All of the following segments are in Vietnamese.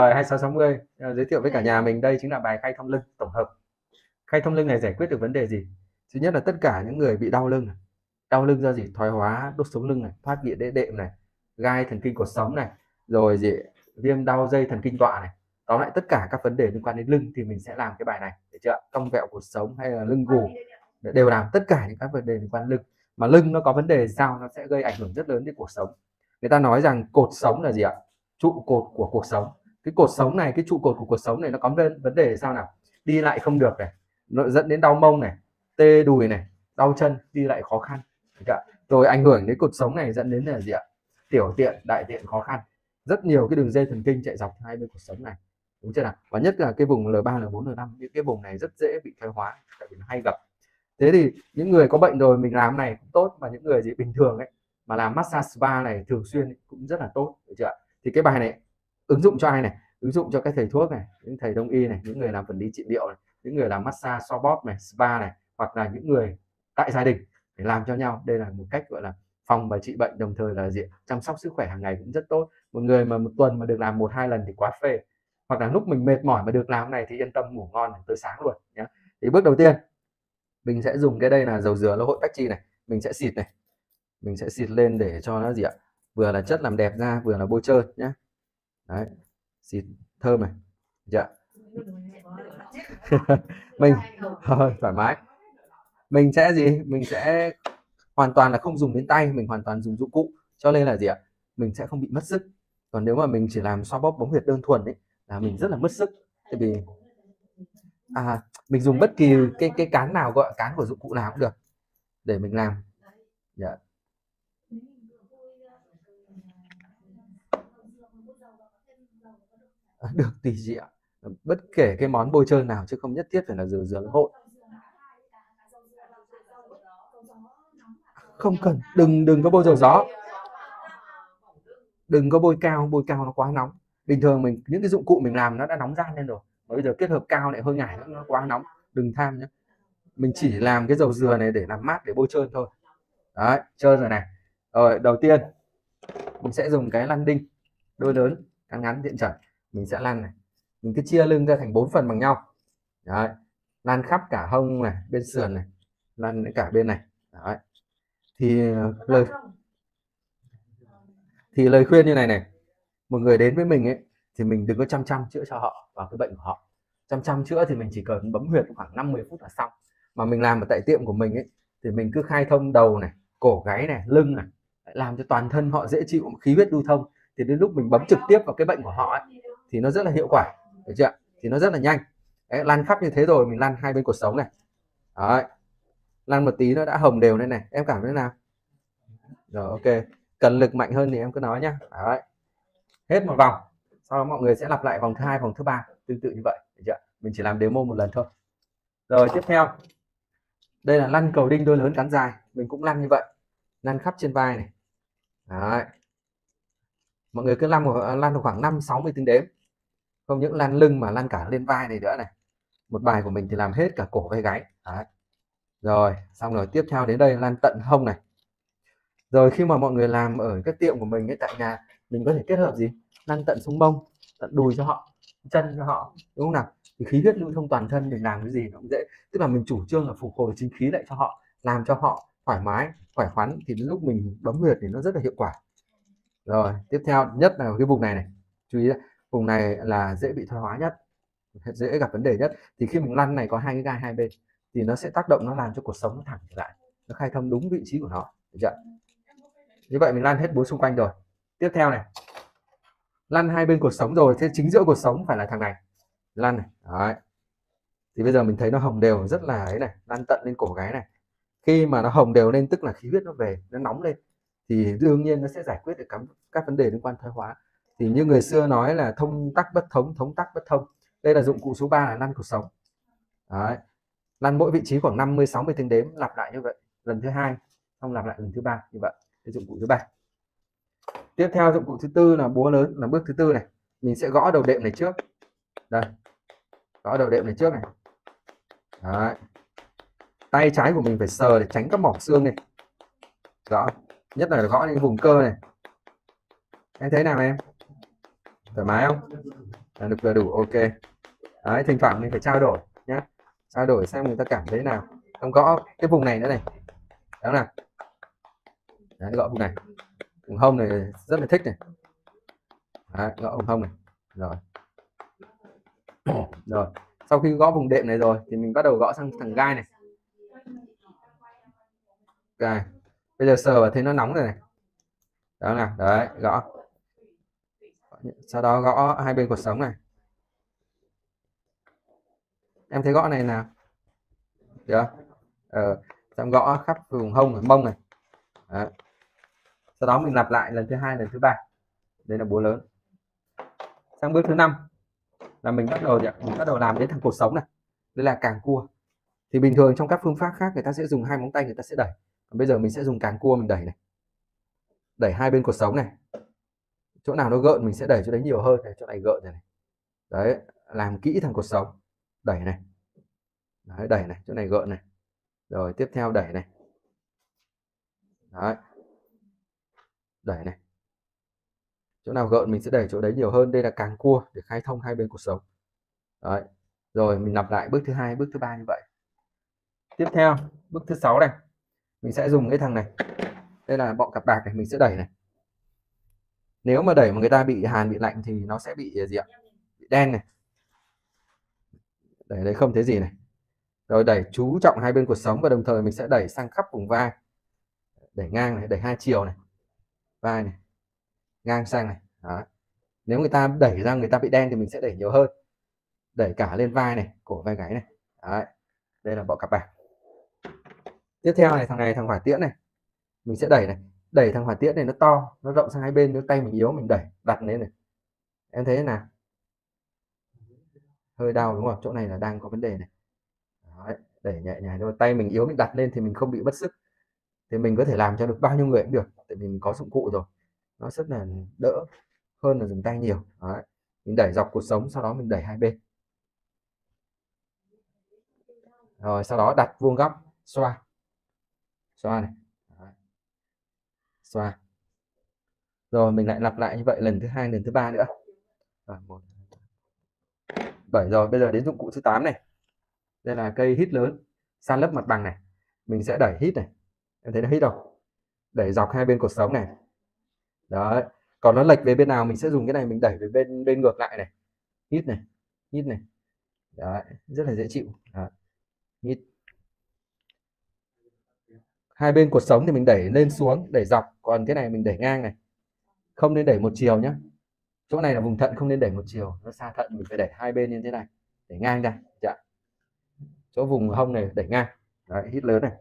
Rồi 2660 à, giới thiệu với cả nhà mình đây chính là bài khay thông lưng tổng hợp. Khay thông lưng này giải quyết được vấn đề gì? Thứ nhất là tất cả những người bị đau lưng này. Đau lưng do gì? Thoái hóa đốt sống lưng này, thoát vị đế đệm này, gai thần kinh cột sống này, rồi gì viêm đau dây thần kinh tọa này. Tóm lại tất cả các vấn đề liên quan đến lưng thì mình sẽ làm cái bài này để chưa? Cong vẹo cột sống hay là lưng gù đều làm tất cả những các vấn đề liên quan lưng mà lưng nó có vấn đề sao nó sẽ gây ảnh hưởng rất lớn đến cuộc sống người ta nói rằng cột sống là gì ạ trụ cột của cuộc sống cái cột sống này, cái trụ cột của cuộc sống này nó có vấn vấn đề sao nào? Đi lại không được này, nó dẫn đến đau mông này, tê đùi này, đau chân, đi lại khó khăn. Rồi ảnh hưởng đến cột sống này dẫn đến là gì ạ? Tiểu tiện, đại tiện khó khăn. Rất nhiều cái đường dây thần kinh chạy dọc hai bên cột sống này. Đúng chưa nào? Và nhất là cái vùng L3 L4 L5 những cái vùng này rất dễ bị thoái hóa tại vì nó hay gặp. Thế thì những người có bệnh rồi mình làm này cũng tốt, và những người gì bình thường ấy, mà làm massage spa này thường xuyên cũng rất là tốt, được chưa thì cái bài này ứng dụng cho ai này ứng dụng cho các thầy thuốc này những thầy đông y này những người làm vật lý trị liệu này những người làm massage so bóp này spa này hoặc là những người tại gia đình để làm cho nhau. Đây là một cách gọi là phòng và trị bệnh đồng thời là gì chăm sóc sức khỏe hàng ngày cũng rất tốt. Một người mà một tuần mà được làm một hai lần thì quá phê. Hoặc là lúc mình mệt mỏi mà được làm này thì yên tâm ngủ ngon tới sáng luôn nhé thì bước đầu tiên mình sẽ dùng cái đây là dầu dừa lô hội bách chi này mình sẽ xịt này mình sẽ xịt lên để cho nó gì ạ? Vừa là chất làm đẹp da, vừa là bôi trơn nhé đấy xịt thơm này dạ mình thôi thoải mái. Mình sẽ gì? Mình sẽ hoàn toàn là không dùng đến tay mình hoàn toàn dùng dụng cụ. Cho nên là gì ạ? Mình sẽ không bị mất sức. Còn nếu mà mình chỉ làm xoa bóp bóng huyệt đơn thuần ấy là mình rất là mất sức. Tại vì à mình dùng bất kỳ cái cái cán nào gọi cán của dụng cụ nào cũng được để mình làm. Dạ à, được tùy chị ạ. Bất kể cái món bôi trơn nào chứ không nhất thiết phải là dừa dừa hội không cần. Đừng đừng có bôi dầu gió. Đừng có bôi cao. Bôi cao nó quá nóng. Bình thường mình, những cái dụng cụ mình làm nó đã nóng gian lên rồi. Mà bây giờ kết hợp cao lại hơi ngải nó quá nóng. Đừng tham nhé mình chỉ làm cái dầu dừa này để làm mát, để bôi trơn thôi. Đấy, trơn rồi này. Rồi, đầu tiên, mình sẽ dùng cái lăn đinh. Đôi lớn ngắn ngắn tiện trở mình sẽ lăn này. Mình cứ chia lưng ra thành bốn phần bằng nhau. Đấy. Lăn khắp cả hông này bên sườn này lăn cả bên này. Đấy. Thì ờ, lời thì lời khuyên như này này. Một người đến với mình ấy thì mình đừng có chăm chăm chữa cho họ vào cái bệnh của họ. Chăm chăm chữa thì mình chỉ cần bấm huyệt khoảng 50 phút là xong. Mà mình làm ở tại tiệm của mình ấy thì mình cứ khai thông đầu này cổ gáy này lưng này làm cho toàn thân họ dễ chịu khí huyết lưu thông. Thì đến lúc mình bấm trực tiếp vào cái bệnh của họ ấy, thì nó rất là hiệu quả được chưa thì nó rất là nhanh. Đấy, lăn khắp như thế rồi mình lăn hai bên cuộc sống này. Đấy. lăn một tí nó đã hồng đều lên này. Em cảm thấy nào? Rồi ok. Cần lực mạnh hơn thì em cứ nói nhá. Đấy. hết một vòng. Sau đó mọi người sẽ lặp lại vòng thứ hai vòng thứ ba. Tương tự như vậy được chưa? mình chỉ làm demo một lần thôi. Rồi tiếp theo. Đây là lăn cầu đinh đôi lớn cắn dài. Mình cũng lăn như vậy. Lăn khắp trên vai này. Đấy. mọi người cứ lăn một lăn khoảng 5 60 tiếng đếm không những lăn lưng mà lăn cả lên vai này nữa này. Một bài của mình thì làm hết cả cổ vai gáy. Đấy. rồi, xong rồi tiếp theo đến đây lăn tận hông này. Rồi khi mà mọi người làm ở các tiệm của mình ấy, tại nhà, mình có thể kết hợp gì? Lăn tận xuống mông tận đùi cho họ, chân cho họ, đúng không nào? Thì khí huyết lưu thông toàn thân, mình làm cái gì nó cũng dễ. Tức là mình chủ trương là phục hồi chính khí lại cho họ, làm cho họ thoải mái, khỏe khoắn thì đến lúc mình bấm huyệt thì nó rất là hiệu quả. Rồi, tiếp theo nhất là cái vùng này này. Chú ý vùng này là dễ bị thoái hóa nhất dễ gặp vấn đề nhất. Thì khi mình lăn này có hai cái gai hai bên thì nó sẽ tác động nó làm cho cuộc sống nó thẳng lại nó khai thông đúng vị trí của nó. Được chưa? Như vậy mình lăn hết bốn xung quanh rồi. Tiếp theo này. Lăn hai bên cuộc sống rồi thế chính giữa cuộc sống phải là thằng này. Lăn này đấy. Thì bây giờ mình thấy nó hồng đều rất là ấy này lăn tận lên cổ gái này. Khi mà nó hồng đều lên tức là khí huyết nó về nó nóng lên thì đương nhiên nó sẽ giải quyết được các, các vấn đề liên quan thoái hóa thì như người xưa nói là thông tắc bất thống thống tắc bất thông. Đây là dụng cụ số 3 là lăn cuộc sống. Đấy. Lăn mỗi vị trí khoảng 50 60 tiếng đếm, lặp lại như vậy, lần thứ hai, xong lặp lại lần thứ ba, như vậy. Cái dụng cụ thứ ba. Tiếp theo dụng cụ thứ tư là búa lớn, là bước thứ tư này. Mình sẽ gõ đầu đệm này trước. Đây. Gõ đầu đệm này trước này. Đấy. tay trái của mình phải sờ để tránh các mỏng xương này. Gõ nhất là gõ những vùng cơ này. Em thấy nào em? Thoải mái không? Là được là đủ ok. Đấy thỉnh thoảng mình phải trao đổi nhé trao đổi xem người ta cảm thấy nào. Không gõ cái vùng này nữa này. Đó nào. Đấy, gõ vùng này. Vùng hông này rất là thích này. Đấy, gõ vùng hông này. Rồi. Rồi. Sau khi gõ vùng đệm này rồi thì mình bắt đầu gõ sang thằng gai này. Gai. Bây giờ sờ vào thấy nó nóng rồi này. Đó nào đấy gõ sau đó gõ hai bên cột sống này. Em thấy gõ này nào? Được ờ, xong gõ khắp vùng hông và mông này. Đó. sau đó mình lặp lại lần thứ hai lần thứ ba. Đây là búa lớn. Sang bước thứ năm là mình bắt đầu mình bắt đầu làm đến thằng cột sống này. Đây là càng cua. Thì bình thường trong các phương pháp khác người ta sẽ dùng hai móng tay người ta sẽ đẩy. Còn bây giờ mình sẽ dùng càng cua mình đẩy này. Đẩy hai bên cột sống này chỗ nào nó gợn mình sẽ đẩy chỗ đấy nhiều hơn này chỗ này gợn này, này. đấy làm kỹ thằng cột sống. Đẩy này. Đấy, đẩy này chỗ này gợn này. Rồi tiếp theo đẩy này. Đấy. Đẩy này. Chỗ nào gợn mình sẽ đẩy chỗ đấy nhiều hơn. Đây là càng cua để khai thông hai bên cuộc sống. Đấy. Rồi mình lặp lại bước thứ hai bước thứ ba như vậy. Tiếp theo bước thứ sáu này. Mình sẽ dùng cái thằng này. Đây là bọ cặp bạc này mình sẽ đẩy này nếu mà đẩy mà người ta bị hàn, bị lạnh thì nó sẽ bị ờ, gì ạ? Bị đen này. Đẩy đây không thấy gì này. Rồi đẩy chú trọng hai bên cuộc sống và đồng thời mình sẽ đẩy sang khắp vùng vai. Đẩy ngang này, đẩy hai chiều này, vai này, ngang sang này. Đó. nếu người ta đẩy ra người ta bị đen thì mình sẽ đẩy nhiều hơn. Đẩy cả lên vai này, cổ vai gáy này. Đấy. đây là bộ cặp bạc. Tiếp theo này, thằng này, thằng hỏa tiễn này. Mình sẽ đẩy này đẩy thằng hỏa tiễn này nó to nó rộng sang hai bên nếu tay mình yếu mình đẩy đặt lên này. Em thấy thế nào? Hơi đau đúng không? Chỗ này là đang có vấn đề này. Đấy. đẩy nhẹ nhàng thôi tay mình yếu mình đặt lên thì mình không bị bất sức. Thì mình có thể làm cho được bao nhiêu người cũng được tại vì mình có dụng cụ rồi. Nó rất là đỡ hơn là dùng tay nhiều. Đấy. mình đẩy dọc cuộc sống sau đó mình đẩy hai bên. Rồi sau đó đặt vuông góc xoa. Xoa này Xoa. Rồi, mình lại lặp lại như vậy lần thứ hai, lần thứ ba nữa. Bảy rồi, bây giờ đến dụng cụ thứ 8 này. Đây là cây hít lớn, san lấp mặt bằng này. Mình sẽ đẩy hít này. Em thấy nó hít không? Đẩy dọc hai bên cột sống này. Đấy. Còn nó lệch về bên nào mình sẽ dùng cái này, mình đẩy về bên bên ngược lại này. Hít này hít này. Đấy, rất là dễ chịu. Đấy. hít hai bên cột sống thì mình đẩy lên xuống đẩy dọc còn cái này mình đẩy ngang này. Không nên đẩy một chiều nhé chỗ này là vùng thận không nên đẩy một chiều. Nó xa thận mình phải đẩy hai bên như thế này. Đẩy ngang ra dạ. chỗ vùng hông này đẩy ngang. Đấy, hít lớn này.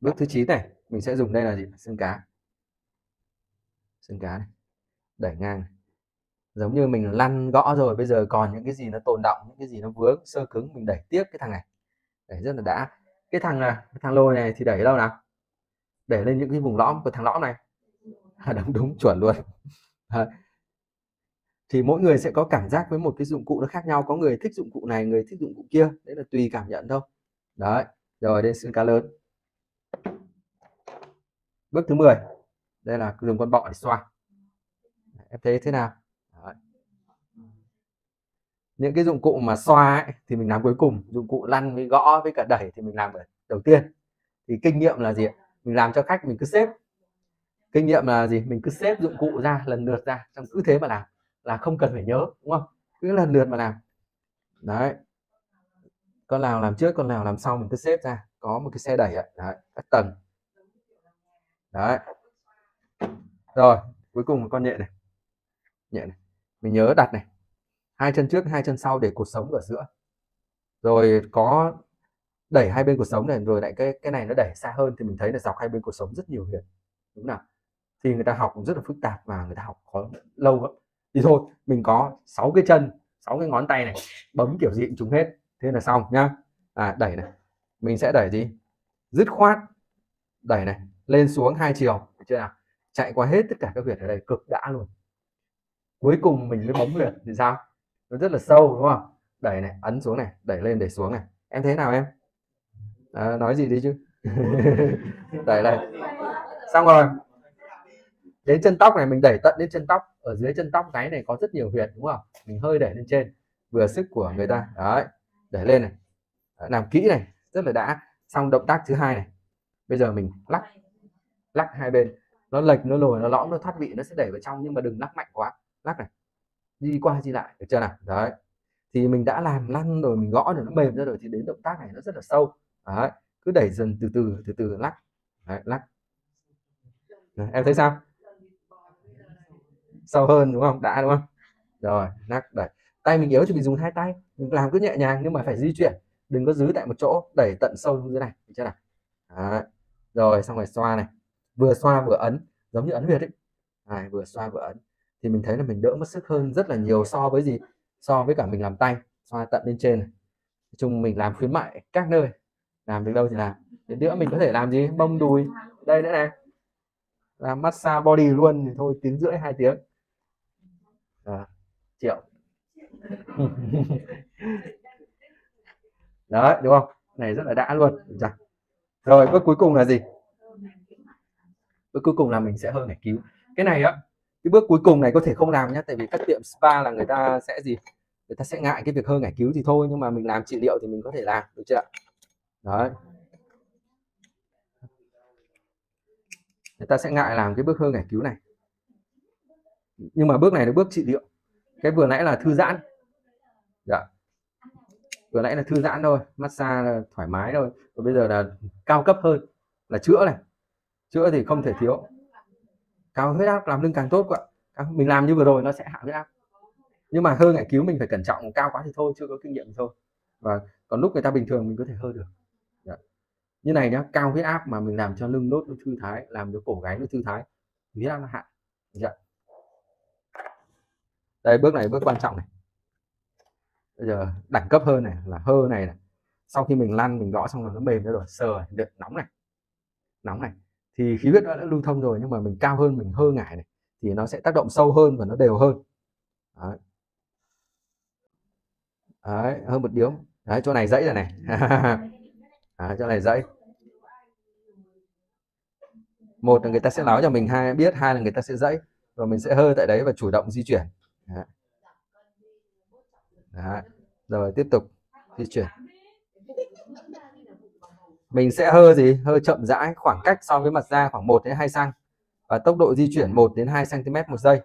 Bước thứ 9 này mình sẽ dùng đây là gì? Xương cá. Xương cá này. Đẩy ngang này. giống như mình lăn gõ rồi bây giờ còn những cái gì nó tồn động những cái gì nó vướng sơ cứng mình đẩy tiếp cái thằng này đẩy rất là đã. Cái thằng này cái thằng lôi này thì đẩy đâu nào? Để lên những cái vùng lõm của thằng lõm này. À, đúng đúng chuẩn luôn. À, thì mỗi người sẽ có cảm giác với một cái dụng cụ nó khác nhau. Có người thích dụng cụ này người thích dụng cụ kia. Đấy là tùy cảm nhận thôi. Đấy. Rồi đây xương cá lớn. Bước thứ 10 đây là dùng con bọ để xoa. Em thấy thế nào? Những cái dụng cụ mà xoa ấy, thì mình làm cuối cùng dụng cụ lăn với gõ với cả đẩy thì mình làm ở đầu tiên. Thì kinh nghiệm là gì mình làm cho khách mình cứ xếp. Kinh nghiệm là gì? Mình cứ xếp dụng cụ ra lần lượt ra trong cứ thế mà làm là không cần phải nhớ đúng không? Cứ lần lượt mà làm. Đấy. Con nào làm trước con nào làm sau mình cứ xếp ra có một cái xe đẩy ạ. Đấy, các tầng. Đấy. Rồi cuối cùng con nhẹ này. Nhẹ này. Mình nhớ đặt này hai chân trước, hai chân sau để cột sống ở giữa. Rồi có đẩy hai bên cột sống này, rồi lại cái cái này nó đẩy xa hơn thì mình thấy là dọc hai bên cột sống rất nhiều huyệt, đúng nào? Thì người ta học cũng rất là phức tạp và người ta học có lâu lắm. Thì thôi, mình có sáu cái chân, sáu cái ngón tay này, bấm kiểu gì cũng trúng hết. Thế là xong nhá. À đẩy này. Mình sẽ đẩy gì? Dứt khoát. Đẩy này, lên xuống hai chiều, được chưa nào? Chạy qua hết tất cả các huyệt ở đây cực đã luôn. Cuối cùng mình mới bấm huyệt thì sao? Nó rất là sâu đúng không? Đẩy này ấn xuống này đẩy lên đẩy xuống này. Em thấy nào em? À, nói gì đi chứ? Đẩy này xong rồi. Đến chân tóc này mình đẩy tận đến chân tóc. Ở dưới chân tóc cái này có rất nhiều huyệt đúng không? Mình hơi đẩy lên trên vừa sức của người ta. Đấy đẩy lên này. Đấy, làm kỹ này rất là đã. Xong động tác thứ hai này. Bây giờ mình lắc lắc hai bên. Nó lệch nó lồi nó lõm nó thoát vị nó sẽ đẩy vào trong nhưng mà đừng lắc mạnh quá. Lắc này đi qua đi lại được chưa nào? Đấy. Thì mình đã làm lăn rồi mình gõ rồi nó mềm ra rồi thì đến động tác này nó rất là sâu. Đấy cứ đẩy dần từ từ từ từ lắc. Đấy, lắc. Đấy, em thấy sao? Sâu hơn đúng không? Đã đúng không? Rồi lắc đẩy. Tay mình yếu thì mình dùng hai tay mình làm cứ nhẹ nhàng nhưng mà phải di chuyển đừng có giữ tại một chỗ đẩy tận sâu xuống dưới này được chưa nào? Đấy. rồi xong rồi xoa này. Vừa xoa vừa ấn giống như ấn huyệt ấy. Này vừa xoa vừa ấn thì mình thấy là mình đỡ mất sức hơn rất là nhiều so với gì so với cả mình làm tay xoa tận lên trên này. chung mình làm khuyến mại các nơi làm được đâu thì làm. Đến nữa mình có thể làm gì? Bông đùi đây nữa này. Làm massage body luôn thì thôi tiếng rưỡi hai tiếng. À, triệu. Đấy đúng không? Này rất là đã luôn rồi bước cuối cùng là gì? Bước cuối cùng là mình sẽ hơi giải cứu. Cái này á cái bước cuối cùng này có thể không làm nhé tại vì các tiệm spa là người ta sẽ gì? Người ta sẽ ngại cái việc hơi ngải cứu thì thôi, nhưng mà mình làm trị liệu thì mình có thể làm, được chưa ạ? Đấy. Người ta sẽ ngại làm cái bước hơi ngải cứu này. Nhưng mà bước này là bước trị liệu. Cái vừa nãy là thư giãn. Dạ. Vừa nãy là thư giãn thôi, massage là thoải mái thôi. Và bây giờ là cao cấp hơn, là chữa này. Chữa thì không thể thiếu cao huyết áp, làm lưng càng tốt ạ mình làm như vừa rồi nó sẽ hạ huyết áp. Nhưng mà hơi ngại cứu mình phải cẩn trọng, cao quá thì thôi, chưa có kinh nghiệm thì thôi. Và còn lúc người ta bình thường mình có thể hơi được. Đấy. Như này nhá, cao huyết áp mà mình làm cho lưng đốt nó thư thái, làm cho cổ gáy nó thư thái huyết áp nó hạ. Đấy. Đây, bước này bước quan trọng này. Bây giờ đẳng cấp hơn này, là hơ này này. Sau khi mình lăn, mình gõ xong rồi nó mềm ra rồi, sờ được nóng này. Nóng này thì khí huyết đã lưu thông rồi nhưng mà mình cao hơn mình hơi ngải này thì nó sẽ tác động sâu hơn và nó đều hơn. Đấy, đấy hơn một điếu. Đấy chỗ này dãy rồi này. À, chỗ này dãy. Một là người ta sẽ nói cho mình hai biết hai là người ta sẽ dãy. Và mình sẽ hơi tại đấy và chủ động di chuyển. Đấy. Đấy. rồi tiếp tục di chuyển mình sẽ hơ gì? Hơ chậm rãi khoảng cách so với mặt da khoảng 1 đến 2 cm và tốc độ di chuyển 1 đến 2 cm một giây.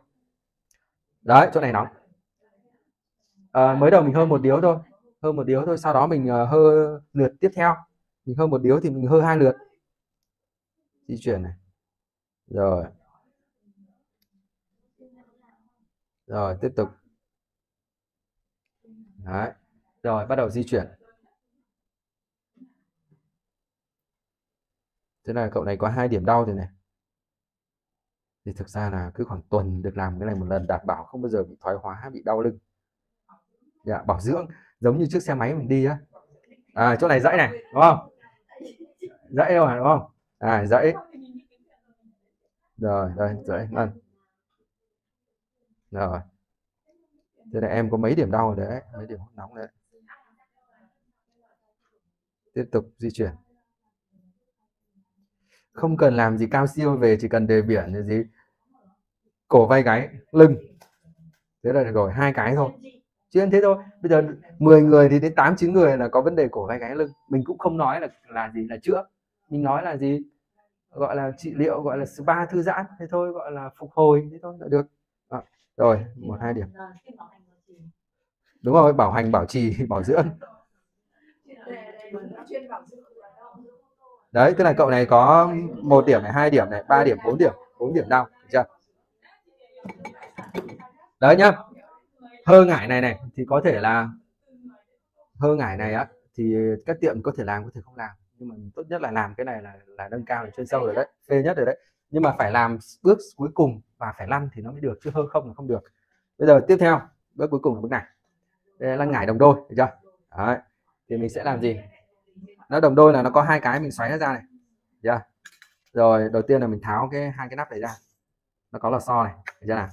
Đấy chỗ này nóng. À, mới đầu mình hơ một điếu thôi. Hơ một điếu thôi sau đó mình ờ, hơ lượt tiếp theo. Mình hơ một điếu thì mình hơ hai lượt. Di chuyển này. Rồi. Rồi tiếp tục. Đấy. Rồi bắt đầu di chuyển. Thế là cậu này có hai điểm đau rồi này. Thì thực ra là cứ khoảng tuần được làm cái này một lần đảm bảo không bao giờ bị thoái hóa bị đau lưng. Dạ, bảo dưỡng giống như chiếc xe máy mình đi á. À, chỗ này dãy này đúng không? Dãy rồi đúng không? À dãy. Rồi đây dãy ăn rồi. Thế là em có mấy điểm đau rồi đấy mấy điểm nóng đấy. Tiếp tục di chuyển không cần làm gì cao siêu về chỉ cần đề biển là gì. Cổ vai gáy lưng. Thế là được rồi hai cái thôi. Chứ thế thôi. Bây giờ 10 người thì đến 8 9 người là có vấn đề cổ vai gáy lưng. Mình cũng không nói là là gì là chữa. Mình nói là gì? Gọi là trị liệu gọi là spa thư giãn. Thế thôi gọi là phục hồi. Thế thôi là được. À, rồi một hai điểm. Đúng rồi bảo hành bảo trì bảo dưỡng đấy tức là cậu này có một điểm này, hai điểm này, ba điểm, bốn điểm bốn điểm đau, được chưa? Đấy nhá. Hơ ngải này này, thì có thể là hơ ngải này á, thì các tiệm có thể làm, có thể không làm. Nhưng mà tốt nhất là làm cái này là là nâng cao lên chuyên sâu rồi đấy, phê nhất rồi đấy. Nhưng mà phải làm bước cuối cùng và phải lăn thì nó mới được, chứ hơ không là không được. Bây giờ tiếp theo, bước cuối cùng là bước này. Đây là lăn ngải đồng đôi, được chưa? Đấy, thì mình sẽ làm gì? Nó đồng đôi là nó có hai cái mình xoáy nó ra này. Yeah. rồi đầu tiên là mình tháo cái hai cái nắp này ra. Nó có lò xo này thấy chưa nào?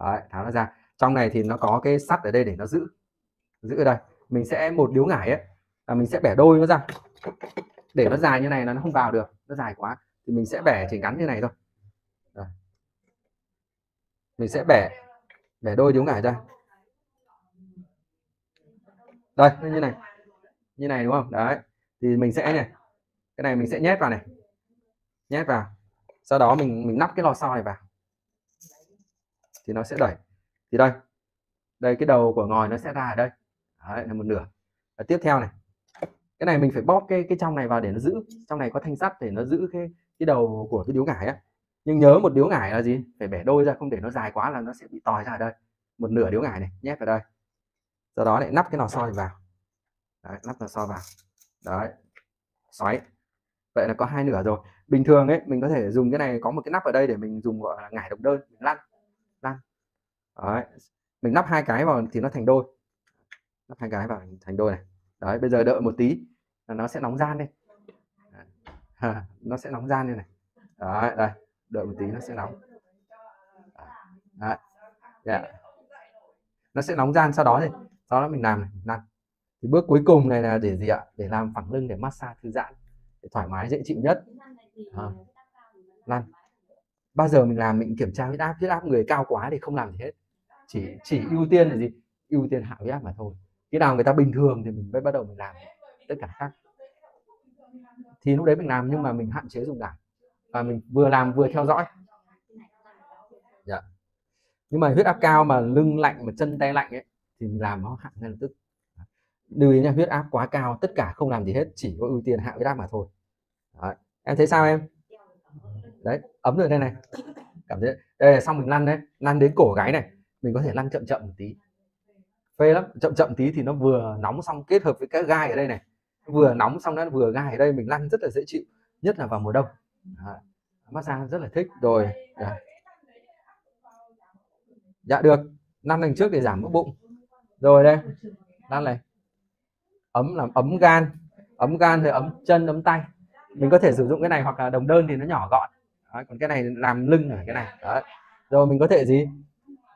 Đấy, tháo nó ra. Trong này thì nó có cái sắt ở đây để nó giữ. Giữ ở đây. Mình sẽ một điếu ngải ấy là mình sẽ bẻ đôi nó ra. Để nó dài như này là nó không vào được nó dài quá. Thì mình sẽ bẻ chỉ gắn như này thôi. Rồi. mình sẽ bẻ bẻ đôi điếu ngải ra. Đây như này. Như này đúng không? Đấy thì mình sẽ này cái này mình sẽ nhét vào này. Nhét vào. Sau đó mình mình nắp cái lò xo này vào. Thì nó sẽ đẩy. Thì đây đây cái đầu của ngòi nó sẽ ra ở đây. Đấy là một nửa. Và tiếp theo này cái này mình phải bóp cái cái trong này vào để nó giữ. Trong này có thanh sắt để nó giữ cái cái đầu của cái điếu ngải á. Nhưng nhớ một điếu ngải là gì? Phải bẻ đôi ra không để nó dài quá là nó sẽ bị tòi ra ở đây. Một nửa điếu ngải này nhét vào đây. Sau đó lại nắp cái lò xo vào. Đấy, nắp lò xo vào đấy. Xoáy. Vậy là có hai nửa rồi. Bình thường ấy, mình có thể dùng cái này, có một cái nắp ở đây để mình dùng, gọi là, ngải độc đơn, mình lăn lăn. Đấy. Mình lắp hai cái vào thì nó thành đôi. Lắp hai cái vào thành đôi này. Đấy, bây giờ đợi một tí là nó sẽ nóng gian đi. À, nó sẽ nóng gian lên này. Đấy, đây, đợi một tí nó sẽ nóng. Đấy. Yeah. nó sẽ nóng gian sau đó thì sau đó mình làm này lăn thì bước cuối cùng này là để gì ạ? Để làm phẳng lưng, để massage thư giãn, để thoải mái, dễ chịu nhất. À. lăn. Bao giờ mình làm, mình kiểm tra huyết áp huyết áp người cao quá thì không làm gì hết. Chỉ chỉ ưu tiên là gì? Ưu tiên hạ huyết áp mà thôi. Cái nào người ta bình thường thì mình mới bắt đầu mình làm. Tất cả khác. Thì lúc đấy mình làm nhưng mà mình hạn chế dùng đảng và mình vừa làm vừa theo dõi. Dạ. nhưng mà huyết áp cao mà lưng lạnh mà chân tay lạnh ấy, thì mình làm nó hạn ngay lập tức lưu ý nha huyết áp quá cao tất cả không làm gì hết chỉ có ưu tiên hạ huyết áp mà thôi. Đấy. em thấy sao em? Đấy ấm rồi đây này. Cảm thấy đây là xong mình lăn đấy lăn đến cổ gáy này mình có thể lăn chậm chậm một tí. Phê lắm chậm chậm tí thì nó vừa nóng xong kết hợp với cái gai ở đây này. Vừa nóng xong nó vừa gai ở đây mình lăn rất là dễ chịu nhất là vào mùa đông. À, massage rất là thích. Rồi dạ, dạ được. Lăn đằng trước để giảm mỡ bụng. Rồi đây lăn này ấm làm ấm gan ấm gan rồi ấm chân ấm tay. Mình có thể sử dụng cái này hoặc là đồng đơn thì nó nhỏ gọn. Đấy, còn cái này làm lưng ở cái này. Đấy. rồi mình có thể gì?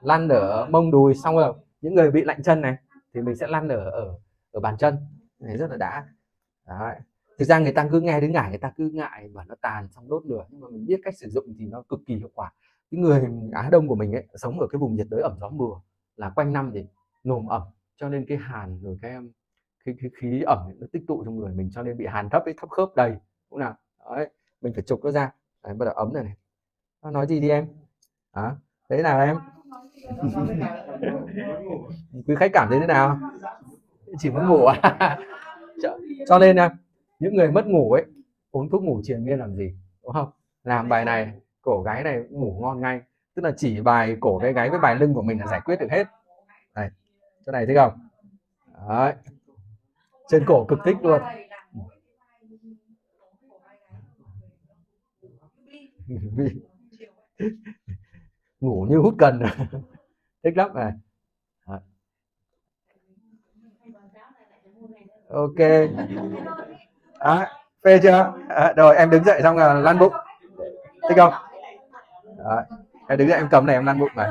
Lăn ở mông đùi xong rồi những người bị lạnh chân này thì mình sẽ lăn ở ở ở bàn chân. Này rất là đã. Đấy. thực ra người ta cứ nghe đến ngải người ta cứ ngại và nó tàn xong đốt lửa. Nhưng mà mình biết cách sử dụng thì nó cực kỳ hiệu quả. Cái người Á Đông của mình ấy sống ở cái vùng nhiệt đới ẩm gió mùa là quanh năm thì nồm ẩm. Cho nên cái hàn rồi cái khí khí, khí ẩm nó tích tụ trong người mình cho nên bị hàn thấp ấy thấp khớp đầy cũng nào? Đấy mình phải trục nó ra. Đấy, bắt đầu ấm này này. Nó nói gì đi em? À, thế nào em? Quý khách cảm thấy thế nào? Chỉ muốn ngủ à? Cho nên nha những người mất ngủ ấy uống thuốc ngủ triền miên làm gì đúng không? Làm bài này cổ gáy này ngủ ngon ngay. Tức là chỉ bài cổ cái gáy với bài lưng của mình là giải quyết được hết. Này chỗ này thấy không? Đấy trên cổ cực thích luôn. Ngủ như hút cần. Thích lắm. Này ok. À, phê chưa? À, rồi em đứng dậy xong là lăn bụng. Thích không? À, em đứng dậy em cầm này em lăn bụng này.